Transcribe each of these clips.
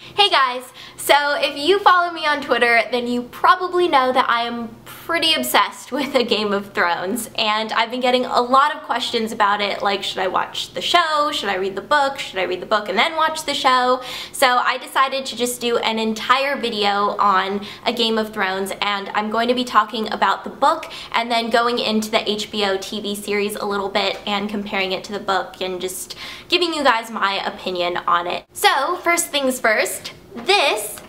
Hey guys! So if you follow me on Twitter, then you probably know that I am pretty obsessed with a Game of Thrones and I've been getting a lot of questions about it like should I watch the show, should I read the book, should I read the book and then watch the show? So I decided to just do an entire video on a Game of Thrones and I'm going to be talking about the book and then going into the HBO TV series a little bit and comparing it to the book and just giving you guys my opinion on it. So first things first, this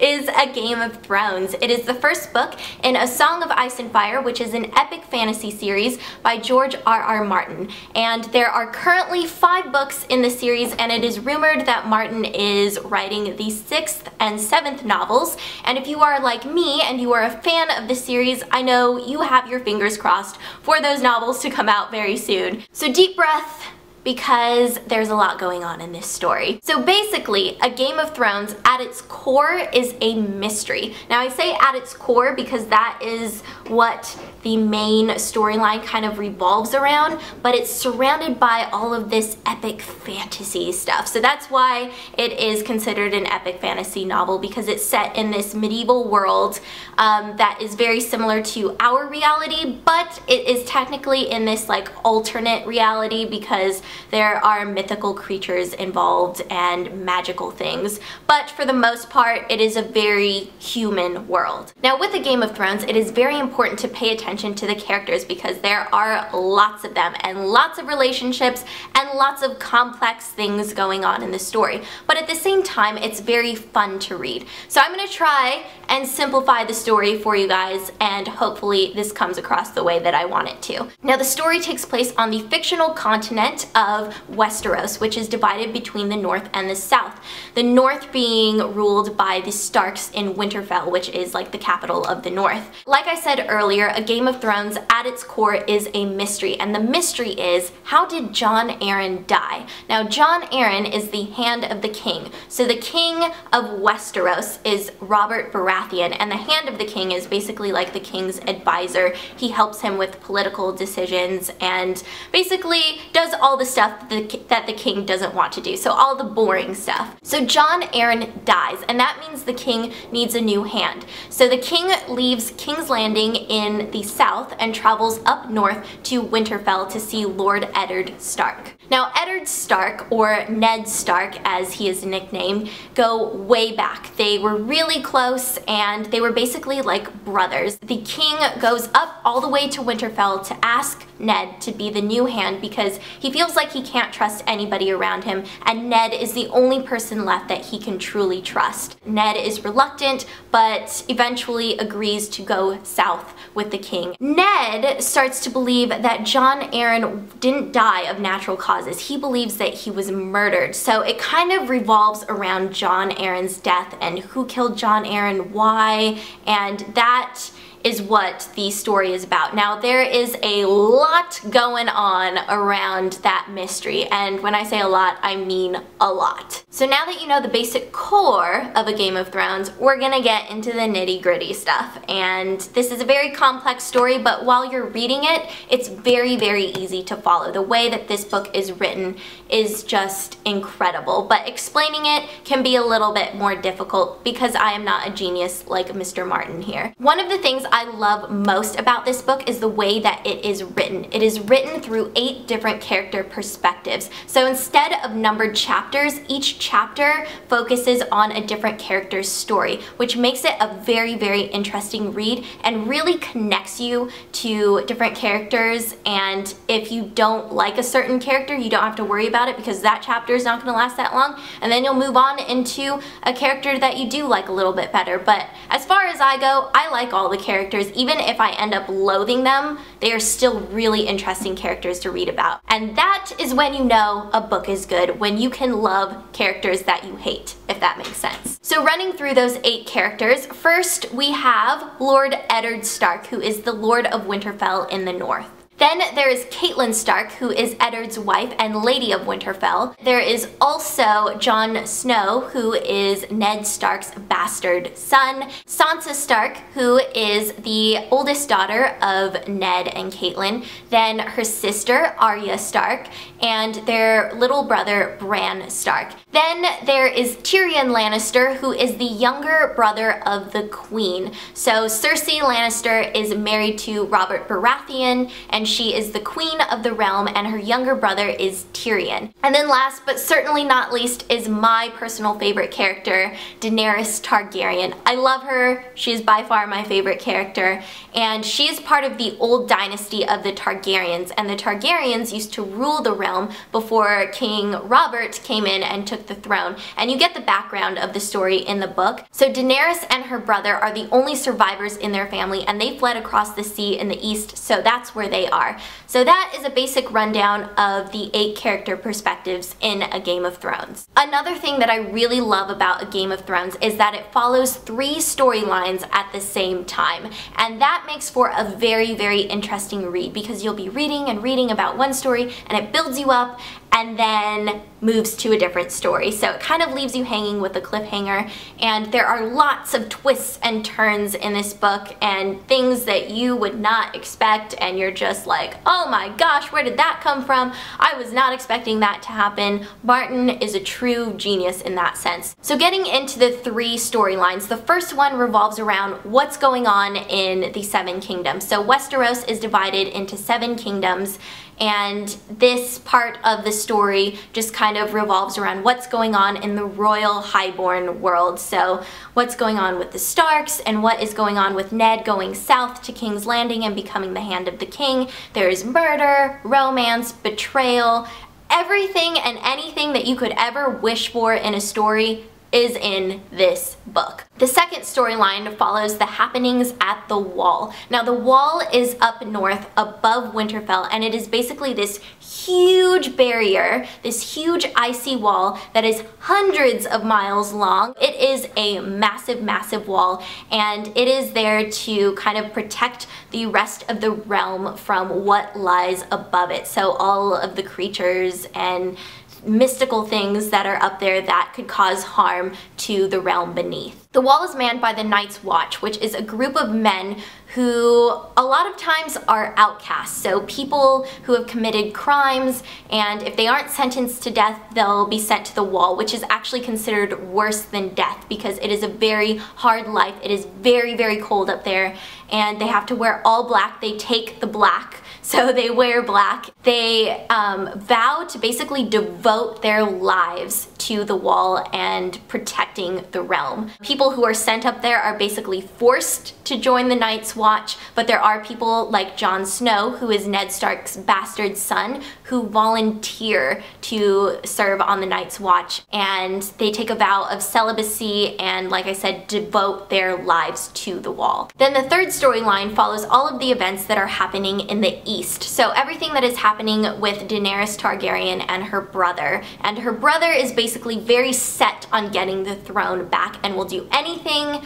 is A Game of Thrones. It is the first book in A Song of Ice and Fire, which is an epic fantasy series by George R. R. Martin. And there are currently five books in the series, and it is rumored that Martin is writing the sixth and seventh novels. And if you are like me and you are a fan of the series, I know you have your fingers crossed for those novels to come out very soon. So deep breath, because there's a lot going on in this story. So basically, A Game of Thrones at its core is a mystery. Now I say at its core because that is what the main storyline kind of revolves around, but it's surrounded by all of this epic fantasy stuff. So that's why it is considered an epic fantasy novel because it's set in this medieval world um, that is very similar to our reality, but it is technically in this like alternate reality because there are mythical creatures involved and magical things, but for the most part, it is a very human world. Now with the Game of Thrones, it is very important to pay attention to the characters because there are lots of them and lots of relationships and lots of complex things going on in the story. But at the same time, it's very fun to read. So I'm to try and simplify the story for you guys and hopefully this comes across the way that I want it to. Now the story takes place on the fictional continent of Westeros, which is divided between the north and the south. The north being ruled by the Starks in Winterfell, which is like the capital of the north. Like I said earlier, A Game of Thrones at its core is a mystery, and the mystery is how did Jon Arryn die? Now Jon Arryn is the hand of the king, so the king of Westeros is Robert Baratheon, and the hand of the king is basically like the king's advisor. He helps him with political decisions and basically does all the stuff that the, king doesn't want to do, so all the boring stuff. So Jon Arryn dies, and that means the king needs a new hand. So the king leaves King's Landing in the south and travels up north to Winterfell to see Lord Eddard Stark. Now Eddard Stark, or Ned Stark as he is nicknamed, go way back. They were really close and they were basically like brothers. The king goes up all the way to Winterfell to ask Ned to be the new hand because he feels like he can't trust anybody around him and Ned is the only person left that he can truly trust. Ned is reluctant but eventually agrees to go south with the king. Ned starts to believe that Jon Arryn didn't die of natural causes. He believes that he was murdered. So it kind of revolves around Jon Arryn's death and who killed Jon Arryn, why, and that is what the story is about. Now there is a lot going on around that mystery and when I say a lot I mean a lot. So now that you know the basic core of a Game of Thrones we're gonna get into the nitty gritty stuff and this is a very complex story but while you're reading it it's very very easy to follow. The way that this book is written is just incredible but explaining it can be a little bit more difficult because I am not a genius like Mr. Martin here. One of the things I love most about this book is the way that it is written. It is written through eight different character perspectives. So instead of numbered chapters, each chapter focuses on a different character's story, which makes it a very, very interesting read and really connects you to different characters. And if you don't like a certain character, you don't have to worry about it because that chapter is not going to last that long. And then you'll move on into a character that you do like a little bit better. But as far as I go, I like all the characters characters, even if I end up loathing them, they are still really interesting characters to read about. And that is when you know a book is good, when you can love characters that you hate, if that makes sense. So running through those eight characters, first we have Lord Eddard Stark, who is the Lord of Winterfell in the north. Then there is Catelyn Stark, who is Eddard's wife and Lady of Winterfell. There is also Jon Snow, who is Ned Stark's bastard son. Sansa Stark, who is the oldest daughter of Ned and Catelyn. Then her sister, Arya Stark, and their little brother, Bran Stark. Then there is Tyrion Lannister, who is the younger brother of the queen. So Cersei Lannister is married to Robert Baratheon, and she is the queen of the realm, and her younger brother is Tyrion. And then last, but certainly not least, is my personal favorite character, Daenerys Targaryen. I love her. She is by far my favorite character, and she is part of the old dynasty of the Targaryens, and the Targaryens used to rule the realm before King Robert came in and took the throne. And you get the background of the story in the book. So Daenerys and her brother are the only survivors in their family and they fled across the sea in the east, so that's where they are. So that is a basic rundown of the eight character perspectives in A Game of Thrones. Another thing that I really love about A Game of Thrones is that it follows three storylines at the same time. And that makes for a very, very interesting read because you'll be reading and reading about one story and it builds you up and then moves to a different story. So it kind of leaves you hanging with a cliffhanger and there are lots of twists and turns in this book and things that you would not expect and you're just like, oh my gosh, where did that come from? I was not expecting that to happen. Martin is a true genius in that sense. So getting into the three storylines, the first one revolves around what's going on in the Seven Kingdoms. So Westeros is divided into seven kingdoms and this part of the story just kind of revolves around what's going on in the royal highborn world. So what's going on with the Starks and what is going on with Ned going south to King's Landing and becoming the Hand of the King. There's murder, romance, betrayal, everything and anything that you could ever wish for in a story is in this book. The second storyline follows the happenings at the wall. Now the wall is up north above Winterfell and it is basically this huge barrier, this huge icy wall that is hundreds of miles long. It is a massive, massive wall and it is there to kind of protect the rest of the realm from what lies above it. So all of the creatures and mystical things that are up there that could cause harm to the realm beneath. The wall is manned by the Night's Watch, which is a group of men who a lot of times are outcasts. So people who have committed crimes and if they aren't sentenced to death, they'll be sent to the wall, which is actually considered worse than death because it is a very hard life. It is very, very cold up there and they have to wear all black. They take the black so they wear black. They um, vow to basically devote their lives to the wall and protecting the realm. People who are sent up there are basically forced to join the Night's Watch, but there are people like Jon Snow, who is Ned Stark's bastard son, who volunteer to serve on the Night's Watch, and they take a vow of celibacy and, like I said, devote their lives to the wall. Then the third storyline follows all of the events that are happening in the east. So everything that is happening with Daenerys Targaryen and her brother, and her brother is basically very set on getting the throne back and will do anything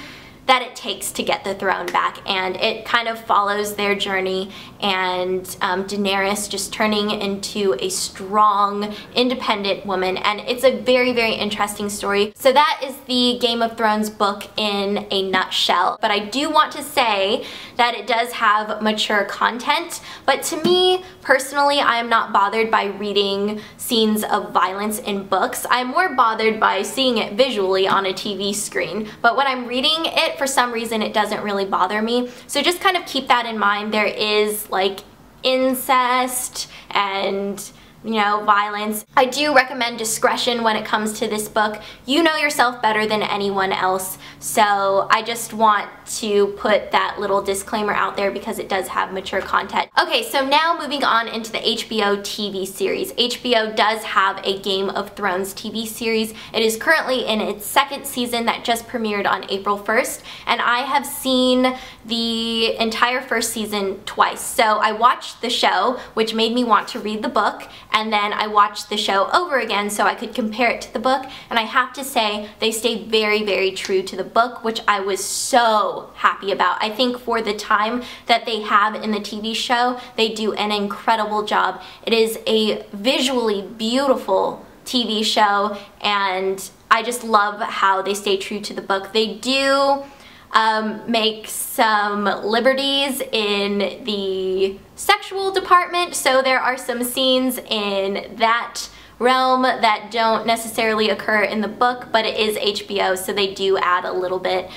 that it takes to get the throne back and it kind of follows their journey. And um, Daenerys just turning into a strong independent woman. And it's a very very interesting story. So that is the Game of Thrones book in a nutshell. But I do want to say that it does have mature content. But to me personally I am not bothered by reading scenes of violence in books. I'm more bothered by seeing it visually on a TV screen. But when I'm reading it it, for some reason it doesn't really bother me. So just kind of keep that in mind. There is like incest and you know, violence. I do recommend discretion when it comes to this book. You know yourself better than anyone else, so I just want to put that little disclaimer out there because it does have mature content. Okay, so now moving on into the HBO TV series. HBO does have a Game of Thrones TV series. It is currently in its second season that just premiered on April 1st, and I have seen the entire first season twice. So I watched the show, which made me want to read the book, and then I watched the show over again so I could compare it to the book and I have to say they stay very very true to the book which I was so happy about. I think for the time that they have in the TV show they do an incredible job. It is a visually beautiful TV show and I just love how they stay true to the book. They do um, make some liberties in the sexual department. So there are some scenes in that realm that don't necessarily occur in the book, but it is HBO, so they do add a little bit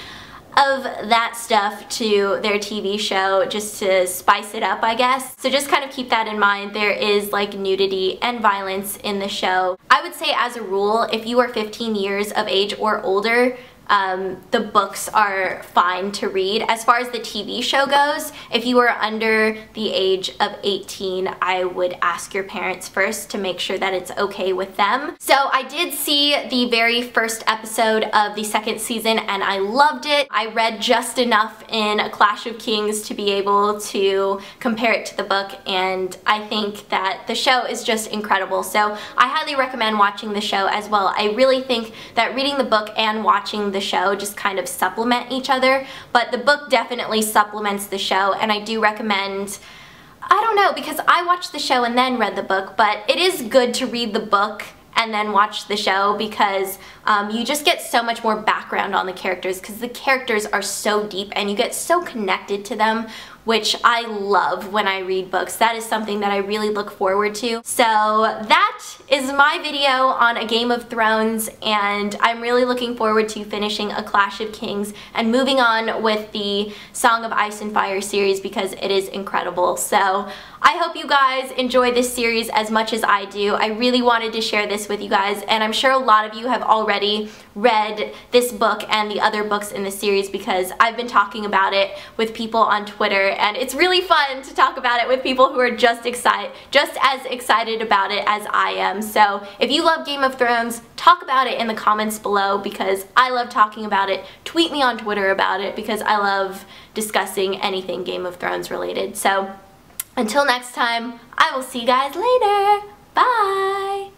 of that stuff to their TV show just to spice it up, I guess. So just kind of keep that in mind. There is like nudity and violence in the show. I would say as a rule, if you are 15 years of age or older, um, the books are fine to read. As far as the TV show goes, if you are under the age of 18, I would ask your parents first to make sure that it's okay with them. So I did see the very first episode of the second season and I loved it. I read just enough in A Clash of Kings to be able to compare it to the book and I think that the show is just incredible. So I highly recommend watching the show as well. I really think that reading the book and watching the show just kind of supplement each other, but the book definitely supplements the show, and I do recommend I don't know, because I watched the show and then read the book, but it is good to read the book and then watch the show because um, you just get so much more background on the characters because the characters are so deep and you get so connected to them which I love when I read books. That is something that I really look forward to. So that is my video on A Game of Thrones and I'm really looking forward to finishing A Clash of Kings and moving on with the Song of Ice and Fire series because it is incredible. So I hope you guys enjoy this series as much as I do. I really wanted to share this with you guys and I'm sure a lot of you have already read this book and the other books in the series because I've been talking about it with people on Twitter and it's really fun to talk about it with people who are just excited, just as excited about it as I am. So if you love Game of Thrones, talk about it in the comments below because I love talking about it. Tweet me on Twitter about it because I love discussing anything Game of Thrones related. So until next time, I will see you guys later. Bye!